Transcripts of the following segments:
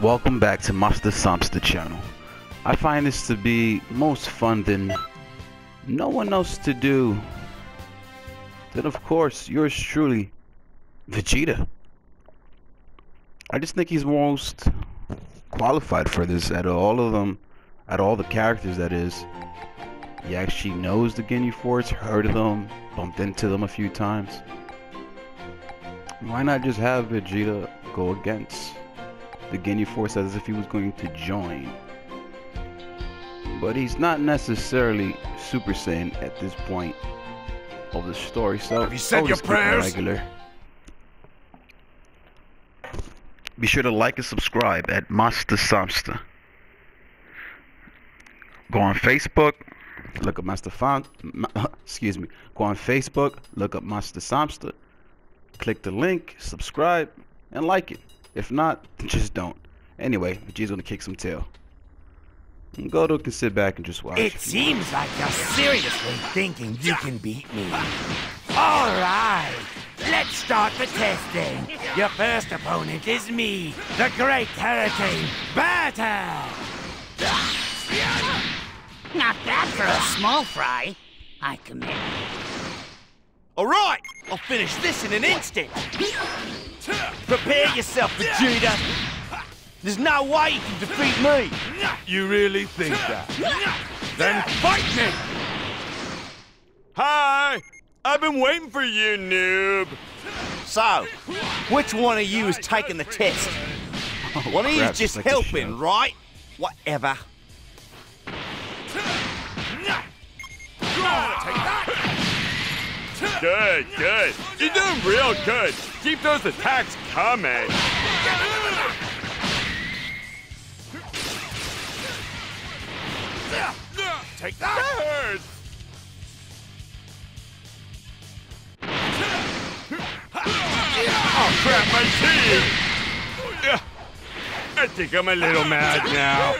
Welcome back to Masta Samsta channel. I find this to be most fun than no one else to do. Then of course, yours truly, Vegeta. I just think he's most qualified for this out of all of them, out of all the characters that is. He actually knows the Ginyu Force, heard of them, bumped into them a few times. Why not just have Vegeta go against the Ginyu Force as if he was going to join? But he's not necessarily Super Saiyan at this point of the story, so Have you said your just keep it prayers? Regular. Be sure to like and subscribe at Masta Samsta. Go on Facebook, look up Master Font. Excuse me. Go on Facebook, look up Masta Samsta. Click the link, subscribe, and like it. If not, just don't. Anyway, Vegeta's gonna kick some tail. And Goto can sit back and just watch. It seems like you're seriously thinking you can beat me. All right, let's start the testing. Your first opponent is me, the Great Hurricane Batter. Not bad for a small fry. I commit. All right, I'll finish this in an instant. Prepare yourself, Vegeta. There's no way you can defeat me. You really think that? Then fight me! Hi! I've been waiting for you, noob. So, which one of you is taking the test? One of crap, you's it's just like helping, right? Whatever. Good, good. You're doing real good. Keep those attacks coming. Take that! hurts. Oh crap, my teeth! I think I'm a little mad now.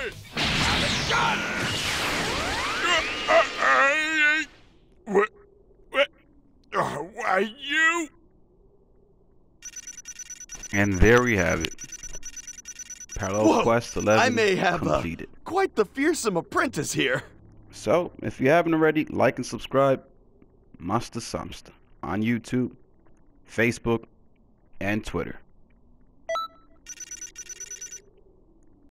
What? What? Oh, why you? And there we have it. Parallel Whoa, Quest 11 I may have uh, completed. quite the fearsome apprentice here. So, if you haven't already, like and subscribe. Masta Samsta on YouTube, Facebook, and Twitter.